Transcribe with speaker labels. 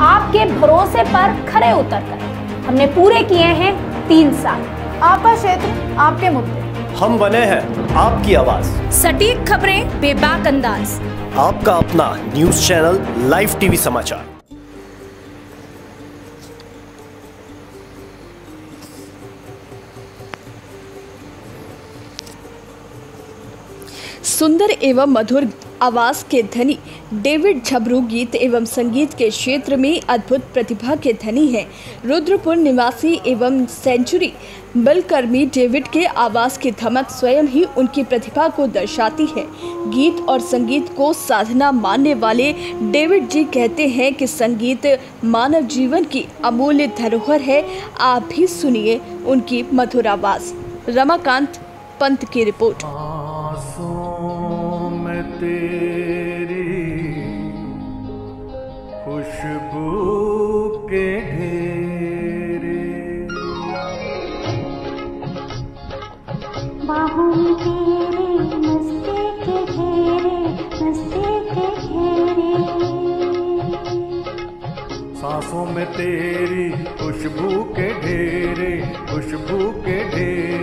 Speaker 1: आपके भरोसे पर खरे उतरकर। हमने पूरे किए हैं तीन साल।
Speaker 2: आपका क्षेत्र आपके मुद्दे।
Speaker 3: हम बने हैं आपकी आवाज़।
Speaker 1: सटीक खबरें बेबाक अंदाज।
Speaker 3: आपका अपना न्यूज़ चैनल लाइव टीवी समाचार।
Speaker 4: सुंदर एवं मधुर आवाज़ के धनी डेविड झबरू गीत एवं संगीत के क्षेत्र में अद्भुत प्रतिभा के धनी हैं। रुद्रपुर निवासी एवं सेंचुरी बलकर्मी डेविड के आवाज़ की धमक स्वयं ही उनकी प्रतिभा को दर्शाती है। गीत और संगीत को साधना मानने वाले डेविड जी कहते हैं कि संगीत मानव जीवन की अमूल्य धरोहर है। आप भी सुनिए उनकी मधुर आवाज़। रमाकांत पंत की रिपोर्ट।
Speaker 5: तेरी खुशबू के ढेरे।
Speaker 6: बाहों में तेरे मस्ती के घेरे मस्ती के घेरे
Speaker 5: सांसों में तेरी खुशबू के ढेरे खुशबू के ढेरे।